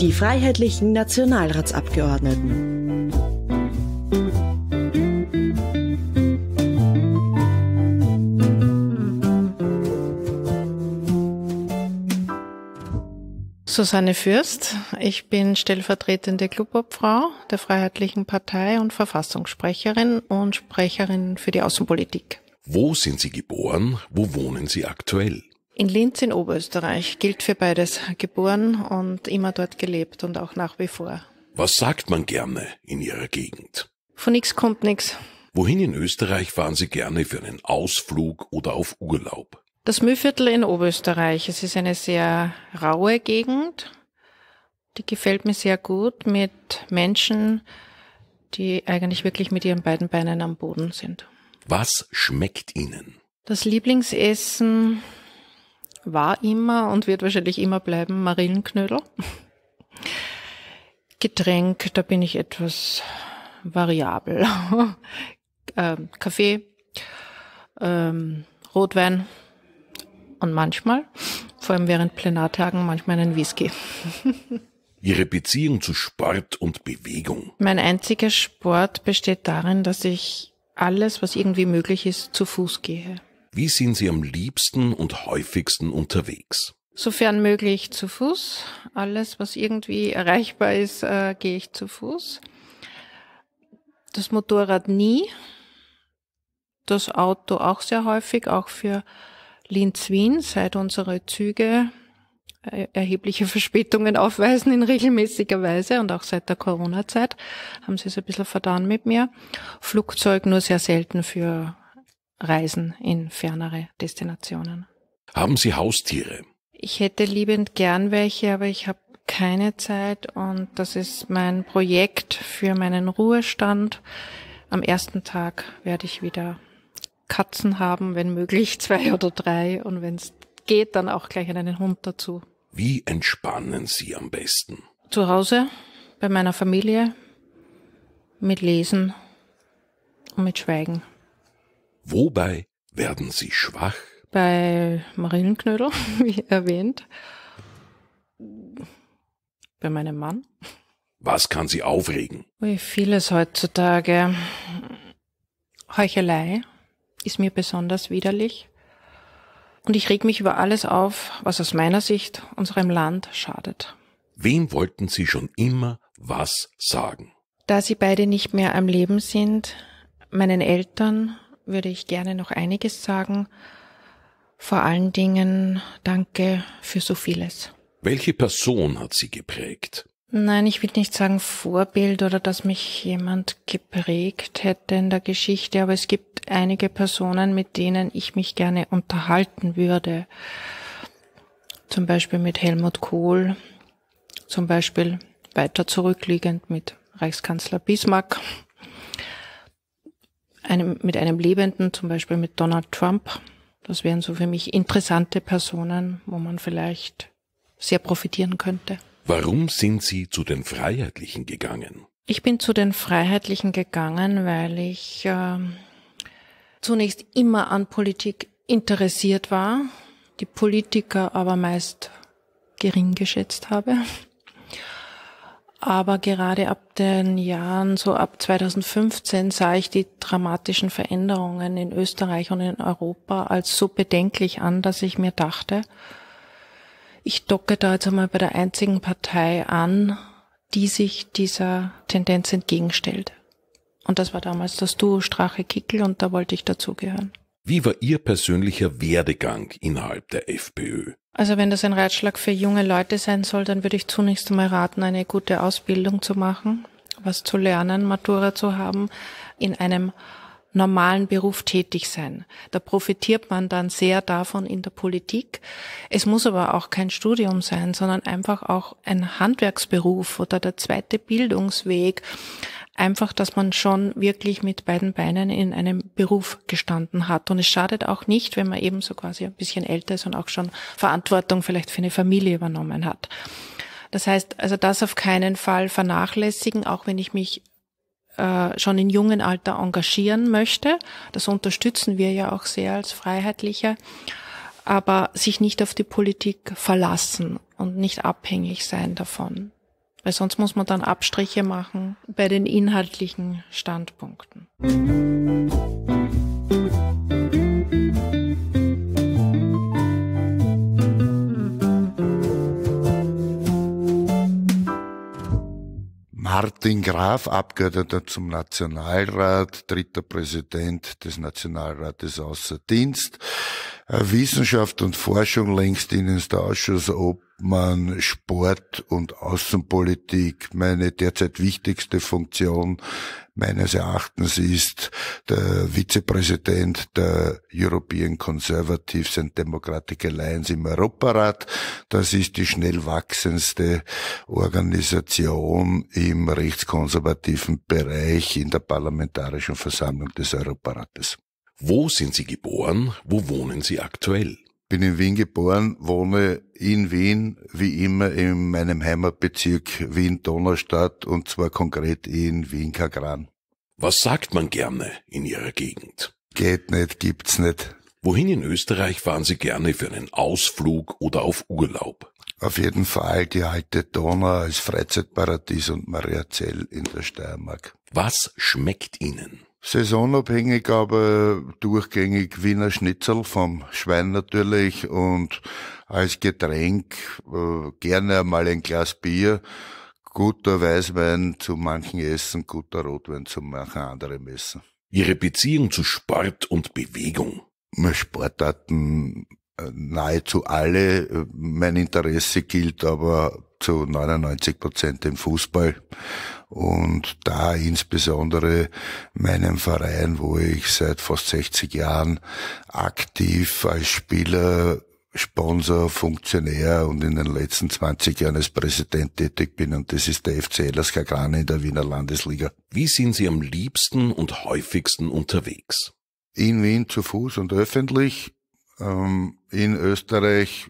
Die freiheitlichen Nationalratsabgeordneten. Susanne Fürst. Ich bin stellvertretende Clubobfrau der Freiheitlichen Partei und Verfassungssprecherin und Sprecherin für die Außenpolitik. Wo sind Sie geboren? Wo wohnen Sie aktuell? In Linz in Oberösterreich gilt für beides. Geboren und immer dort gelebt und auch nach wie vor. Was sagt man gerne in Ihrer Gegend? Von nichts kommt nichts. Wohin in Österreich fahren Sie gerne für einen Ausflug oder auf Urlaub? Das Mühlviertel in Oberösterreich. Es ist eine sehr raue Gegend. Die gefällt mir sehr gut mit Menschen, die eigentlich wirklich mit ihren beiden Beinen am Boden sind. Was schmeckt Ihnen? Das Lieblingsessen war immer und wird wahrscheinlich immer bleiben Marillenknödel. Getränk, da bin ich etwas variabel. ähm, Kaffee, ähm, Rotwein, und manchmal, vor allem während Plenartagen, manchmal einen Whisky. Ihre Beziehung zu Sport und Bewegung? Mein einziger Sport besteht darin, dass ich alles, was irgendwie möglich ist, zu Fuß gehe. Wie sind Sie am liebsten und häufigsten unterwegs? Sofern möglich zu Fuß. Alles, was irgendwie erreichbar ist, äh, gehe ich zu Fuß. Das Motorrad nie. Das Auto auch sehr häufig, auch für Linz-Wien, seit unsere Züge äh, erhebliche Verspätungen aufweisen in regelmäßiger Weise und auch seit der Corona-Zeit haben sie es ein bisschen vertan mit mir. Flugzeug nur sehr selten für Reisen in fernere Destinationen. Haben Sie Haustiere? Ich hätte liebend gern welche, aber ich habe keine Zeit und das ist mein Projekt für meinen Ruhestand. Am ersten Tag werde ich wieder Katzen haben, wenn möglich zwei oder drei und wenn es geht, dann auch gleich einen Hund dazu. Wie entspannen Sie am besten? Zu Hause, bei meiner Familie, mit Lesen und mit Schweigen. Wobei werden Sie schwach? Bei Marillenknödel, wie erwähnt. Bei meinem Mann. Was kann Sie aufregen? Wie vieles heutzutage. Heuchelei, ist mir besonders widerlich. Und ich reg mich über alles auf, was aus meiner Sicht unserem Land schadet. Wem wollten Sie schon immer was sagen? Da Sie beide nicht mehr am Leben sind, meinen Eltern würde ich gerne noch einiges sagen. Vor allen Dingen danke für so vieles. Welche Person hat Sie geprägt? Nein, ich will nicht sagen Vorbild oder dass mich jemand geprägt hätte in der Geschichte, aber es gibt einige Personen, mit denen ich mich gerne unterhalten würde. Zum Beispiel mit Helmut Kohl, zum Beispiel weiter zurückliegend mit Reichskanzler Bismarck, einem, mit einem Lebenden, zum Beispiel mit Donald Trump. Das wären so für mich interessante Personen, wo man vielleicht sehr profitieren könnte. Warum sind Sie zu den Freiheitlichen gegangen? Ich bin zu den Freiheitlichen gegangen, weil ich äh, zunächst immer an Politik interessiert war, die Politiker aber meist gering geschätzt habe. Aber gerade ab den Jahren, so ab 2015, sah ich die dramatischen Veränderungen in Österreich und in Europa als so bedenklich an, dass ich mir dachte, ich docke da jetzt einmal bei der einzigen Partei an, die sich dieser Tendenz entgegenstellt. Und das war damals das Duo Strache-Kickel und da wollte ich dazugehören. Wie war Ihr persönlicher Werdegang innerhalb der FPÖ? Also wenn das ein Ratschlag für junge Leute sein soll, dann würde ich zunächst einmal raten, eine gute Ausbildung zu machen, was zu lernen, Matura zu haben, in einem normalen Beruf tätig sein. Da profitiert man dann sehr davon in der Politik. Es muss aber auch kein Studium sein, sondern einfach auch ein Handwerksberuf oder der zweite Bildungsweg. Einfach, dass man schon wirklich mit beiden Beinen in einem Beruf gestanden hat. Und es schadet auch nicht, wenn man eben so quasi ein bisschen älter ist und auch schon Verantwortung vielleicht für eine Familie übernommen hat. Das heißt, also das auf keinen Fall vernachlässigen, auch wenn ich mich äh, schon in jungen Alter engagieren möchte. Das unterstützen wir ja auch sehr als Freiheitliche. Aber sich nicht auf die Politik verlassen und nicht abhängig sein davon. Weil sonst muss man dann Abstriche machen bei den inhaltlichen Standpunkten. Martin Graf, Abgeordneter zum Nationalrat, dritter Präsident des Nationalrates außer Dienst. Äh, Wissenschaft und Forschung längst Dienst Ausschuss Obmann, Sport und Außenpolitik. Meine derzeit wichtigste Funktion meines Erachtens ist der Vizepräsident der European Conservatives and Democratic Alliance im Europarat. Das ist die schnell wachsendste Organisation im rechtskonservativen Bereich in der Parlamentarischen Versammlung des Europarates. Wo sind Sie geboren? Wo wohnen Sie aktuell? Bin in Wien geboren, wohne in Wien, wie immer in meinem Heimatbezirk Wien-Donaustadt und zwar konkret in Wien-Kagran. Was sagt man gerne in Ihrer Gegend? Geht nicht, gibt's nicht. Wohin in Österreich fahren Sie gerne für einen Ausflug oder auf Urlaub? Auf jeden Fall die alte Donau als Freizeitparadies und Mariazell in der Steiermark. Was schmeckt Ihnen? Saisonabhängig, aber durchgängig Wiener Schnitzel vom Schwein natürlich und als Getränk äh, gerne mal ein Glas Bier, guter Weißwein zu manchen Essen, guter Rotwein zu manchen anderen Essen. Ihre Beziehung zu Sport und Bewegung? Sportarten äh, nahezu alle. Mein Interesse gilt aber zu 99 Prozent im Fußball und da insbesondere meinem Verein, wo ich seit fast 60 Jahren aktiv als Spieler Sponsor, Funktionär und in den letzten 20 Jahren als Präsident tätig bin und das ist der FC LSK Grane in der Wiener Landesliga. Wie sind Sie am liebsten und häufigsten unterwegs? In Wien zu Fuß und öffentlich, in Österreich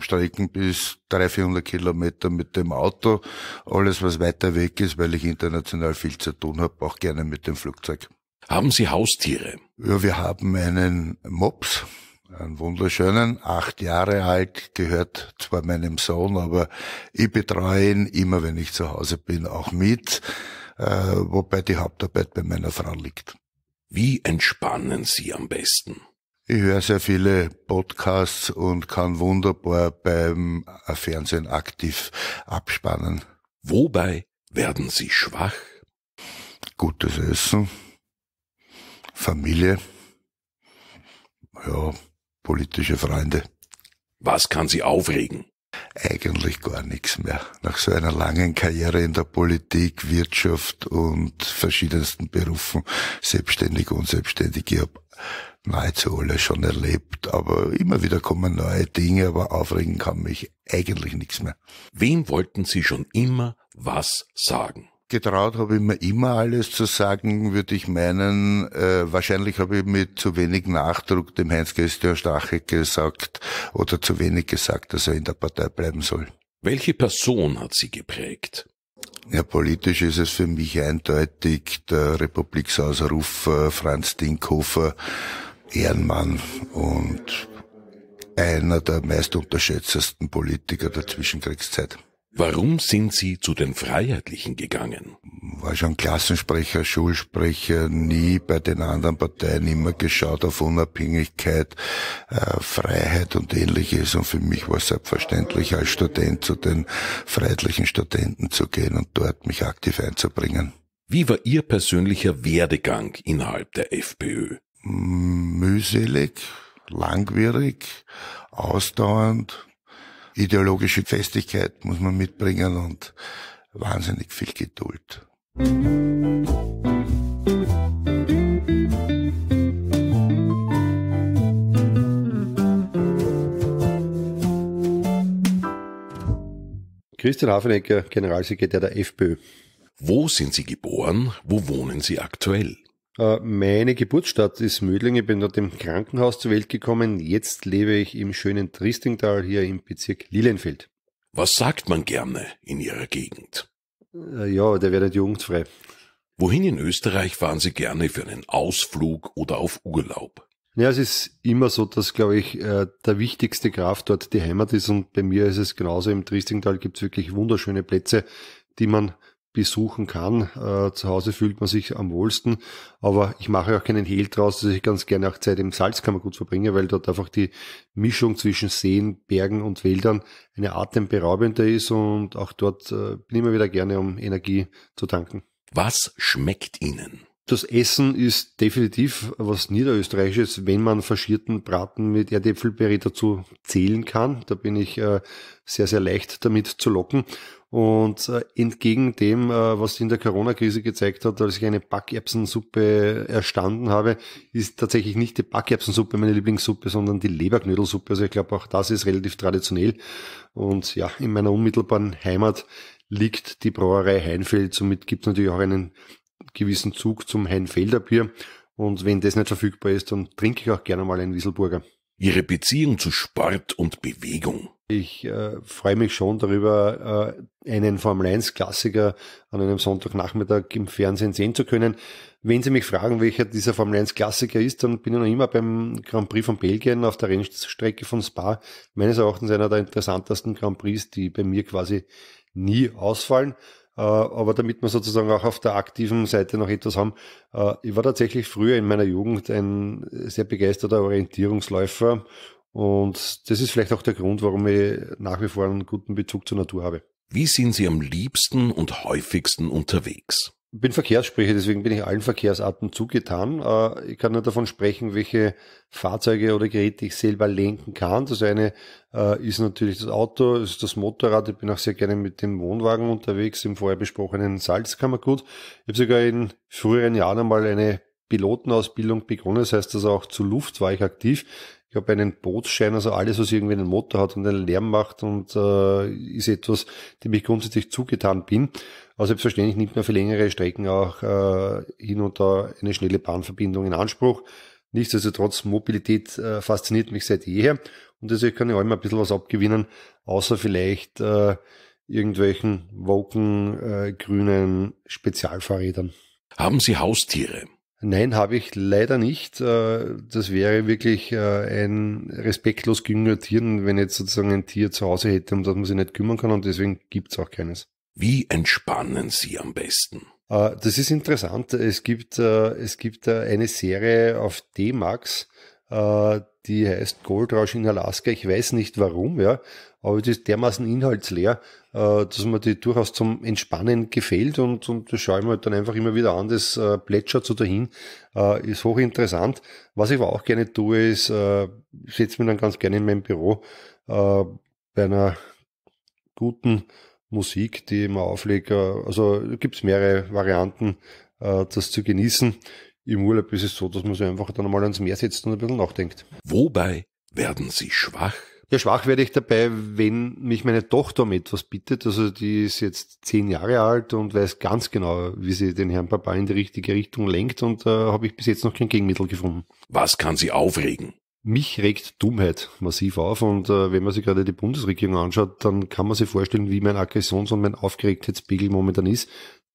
Strecken bis 300, 400 Kilometer mit dem Auto. Alles, was weiter weg ist, weil ich international viel zu tun habe, auch gerne mit dem Flugzeug. Haben Sie Haustiere? Ja, wir haben einen Mops, einen wunderschönen, acht Jahre alt, gehört zwar meinem Sohn, aber ich betreue ihn immer, wenn ich zu Hause bin, auch mit, äh, wobei die Hauptarbeit bei meiner Frau liegt. Wie entspannen Sie am besten? Ich höre sehr viele Podcasts und kann wunderbar beim Fernsehen aktiv abspannen. Wobei werden Sie schwach? Gutes Essen, Familie, ja, politische Freunde. Was kann Sie aufregen? Eigentlich gar nichts mehr. Nach so einer langen Karriere in der Politik, Wirtschaft und verschiedensten Berufen, selbstständig, unselbstständig, ich habe nahezu alles schon erlebt, aber immer wieder kommen neue Dinge, aber aufregen kann mich eigentlich nichts mehr. Wem wollten Sie schon immer was sagen? Getraut habe ich mir immer alles zu sagen, würde ich meinen. Äh, wahrscheinlich habe ich mit zu wenig Nachdruck dem Heinz-Christian Stachel gesagt oder zu wenig gesagt, dass er in der Partei bleiben soll. Welche Person hat Sie geprägt? Ja, politisch ist es für mich eindeutig der Republiksausrufer Franz Dinkhofer, Ehrenmann und einer der meist unterschätztesten Politiker der Zwischenkriegszeit. Warum sind Sie zu den Freiheitlichen gegangen? War schon Klassensprecher, Schulsprecher, nie bei den anderen Parteien immer geschaut auf Unabhängigkeit, äh, Freiheit und ähnliches. Und für mich war es selbstverständlich, als Student zu den Freiheitlichen Studenten zu gehen und dort mich aktiv einzubringen. Wie war Ihr persönlicher Werdegang innerhalb der FPÖ? mühselig, langwierig, ausdauernd. Ideologische Festigkeit muss man mitbringen und wahnsinnig viel Geduld. Christian Hafenecker, Generalsekretär der FPÖ. Wo sind Sie geboren? Wo wohnen Sie aktuell? Äh, meine Geburtsstadt ist Mödling. Ich bin dort im Krankenhaus zur Welt gekommen. Jetzt lebe ich im schönen Tristingtal hier im Bezirk Lilienfeld. Was sagt man gerne in Ihrer Gegend? Äh, ja, der wird jugendfrei. Wohin in Österreich fahren Sie gerne für einen Ausflug oder auf Urlaub? Ja, es ist immer so, dass, glaube ich, äh, der wichtigste Graf dort die Heimat ist und bei mir ist es genauso. Im Triestingtal gibt es wirklich wunderschöne Plätze, die man besuchen kann. Äh, zu Hause fühlt man sich am wohlsten, aber ich mache auch keinen Hehl draus, dass ich ganz gerne auch Zeit im Salzkammergut verbringe, weil dort einfach die Mischung zwischen Seen, Bergen und Wäldern eine atemberaubende ist und auch dort äh, bin ich immer wieder gerne, um Energie zu tanken. Was schmeckt Ihnen? Das Essen ist definitiv was Niederösterreichisches, wenn man faschierten Braten mit Erdäpfelpüree dazu zählen kann. Da bin ich äh, sehr, sehr leicht damit zu locken. Und äh, entgegen dem, äh, was in der Corona-Krise gezeigt hat, als ich eine Backerbsensuppe erstanden habe, ist tatsächlich nicht die Backerbsensuppe meine Lieblingssuppe, sondern die Leberknödelsuppe. Also ich glaube, auch das ist relativ traditionell. Und ja, in meiner unmittelbaren Heimat liegt die Brauerei Heinfeld. Somit gibt es natürlich auch einen gewissen Zug zum Heinfelder Bier. Und wenn das nicht verfügbar ist, dann trinke ich auch gerne mal einen Wieselburger. Ihre Beziehung zu Sport und Bewegung. Ich äh, freue mich schon darüber, äh, einen Formel 1 Klassiker an einem Sonntagnachmittag im Fernsehen sehen zu können. Wenn Sie mich fragen, welcher dieser Formel 1 Klassiker ist, dann bin ich noch immer beim Grand Prix von Belgien auf der Rennstrecke von Spa. Meines Erachtens einer der interessantesten Grand Prix, die bei mir quasi nie ausfallen. Äh, aber damit wir sozusagen auch auf der aktiven Seite noch etwas haben, äh, ich war tatsächlich früher in meiner Jugend ein sehr begeisterter Orientierungsläufer und das ist vielleicht auch der Grund, warum ich nach wie vor einen guten Bezug zur Natur habe. Wie sind Sie am liebsten und häufigsten unterwegs? Ich bin Verkehrssprecher, deswegen bin ich allen Verkehrsarten zugetan. Äh, ich kann nur davon sprechen, welche Fahrzeuge oder Geräte ich selber lenken kann. Das eine äh, ist natürlich das Auto, das ist das Motorrad. Ich bin auch sehr gerne mit dem Wohnwagen unterwegs, im vorher besprochenen Salzkammergut. Ich habe sogar in früheren Jahren einmal eine Pilotenausbildung begonnen. Das heißt also auch zu Luft war ich aktiv. Ich habe einen Bootsschein, also alles, was irgendwie einen Motor hat und einen Lärm macht und äh, ist etwas, dem ich grundsätzlich zugetan bin. Aber selbstverständlich nimmt man für längere Strecken auch äh, hin und da eine schnelle Bahnverbindung in Anspruch. Nichtsdestotrotz, Mobilität äh, fasziniert mich seit jeher und deswegen kann ich auch immer ein bisschen was abgewinnen, außer vielleicht äh, irgendwelchen woken, äh, grünen Spezialfahrrädern. Haben Sie Haustiere? Nein, habe ich leider nicht. Äh, das wäre wirklich äh, ein respektlos gegenüber Tieren, wenn ich jetzt sozusagen ein Tier zu Hause hätte, um das man sich nicht kümmern kann und deswegen gibt's auch keines. Wie entspannen Sie am besten? Äh, das ist interessant. Es gibt, es gibt eine Serie auf D-Max, die heißt Goldrausch in Alaska. Ich weiß nicht warum, ja, aber die ist dermaßen inhaltsleer, äh, dass man die durchaus zum Entspannen gefällt und, und das schaue ich mir dann einfach immer wieder an. Das äh, plätschert so dahin, äh, ist hochinteressant. Was ich aber auch gerne tue, ist, äh, setze mich dann ganz gerne in mein Büro äh, bei einer guten Musik, die ich mir auflege. Also gibt es mehrere Varianten, das zu genießen im Urlaub ist es so, dass man sich einfach dann mal ans Meer setzt und ein bisschen nachdenkt. Wobei werden Sie schwach? Ja, schwach werde ich dabei, wenn mich meine Tochter um etwas bittet. Also die ist jetzt zehn Jahre alt und weiß ganz genau, wie sie den Herrn Papa in die richtige Richtung lenkt und da äh, habe ich bis jetzt noch kein Gegenmittel gefunden. Was kann sie aufregen? Mich regt Dummheit massiv auf und äh, wenn man sich gerade die Bundesregierung anschaut, dann kann man sich vorstellen, wie mein Aggressions- und mein Aufgeregtheitspegel momentan ist.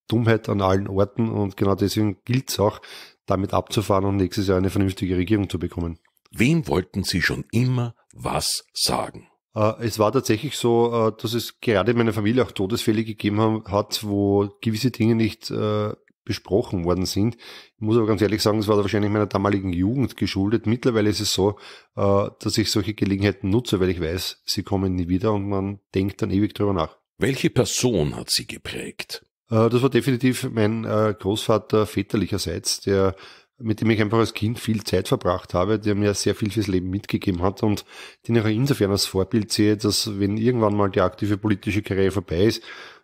Dummheit an allen Orten und genau deswegen gilt es auch, damit abzufahren und nächstes Jahr eine vernünftige Regierung zu bekommen. Wem wollten Sie schon immer was sagen? Äh, es war tatsächlich so, äh, dass es gerade in meiner Familie auch Todesfälle gegeben hat, wo gewisse Dinge nicht äh, besprochen worden sind. Ich muss aber ganz ehrlich sagen, es war wahrscheinlich meiner damaligen Jugend geschuldet. Mittlerweile ist es so, dass ich solche Gelegenheiten nutze, weil ich weiß, sie kommen nie wieder und man denkt dann ewig drüber nach. Welche Person hat Sie geprägt? Äh, das war definitiv mein äh, Großvater väterlicherseits, der mit dem ich einfach als Kind viel Zeit verbracht habe, der mir sehr viel fürs Leben mitgegeben hat und den ich auch insofern als Vorbild sehe, dass wenn irgendwann mal die aktive politische Karriere vorbei ist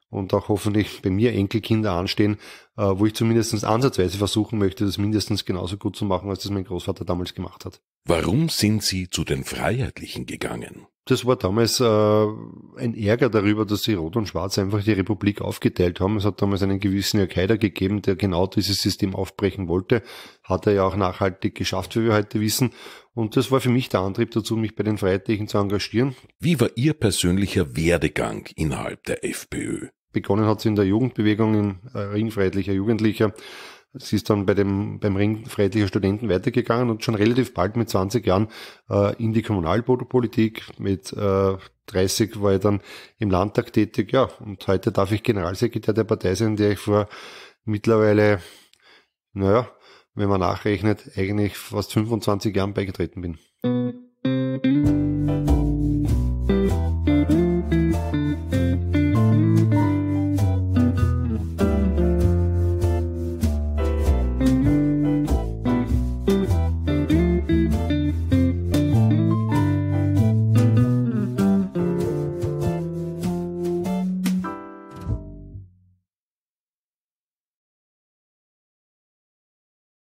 und auch hoffentlich bei mir Enkelkinder anstehen, äh, wo ich zumindest ansatzweise versuchen möchte, das mindestens genauso gut zu machen, als das mein Großvater damals gemacht hat. Warum sind Sie zu den Freiheitlichen gegangen? Das war damals äh, ein Ärger darüber, dass sie Rot und Schwarz einfach die Republik aufgeteilt haben. Es hat damals einen gewissen Al-Qaida gegeben, der genau dieses System aufbrechen wollte. Hat er ja auch nachhaltig geschafft, wie wir heute wissen. Und das war für mich der Antrieb dazu, mich bei den Freiheitlichen zu engagieren. Wie war Ihr persönlicher Werdegang innerhalb der FPÖ? begonnen hat sie in der Jugendbewegung, in äh, ringfreiheitlicher Jugendlicher. Sie ist dann bei dem, beim Ring freiheitlicher Studenten weitergegangen und schon relativ bald mit 20 Jahren äh, in die Kommunalpolitik. Mit äh, 30 war ich dann im Landtag tätig. Ja, und heute darf ich Generalsekretär der Partei sein, der ich vor mittlerweile, naja, wenn man nachrechnet, eigentlich fast 25 Jahren beigetreten bin.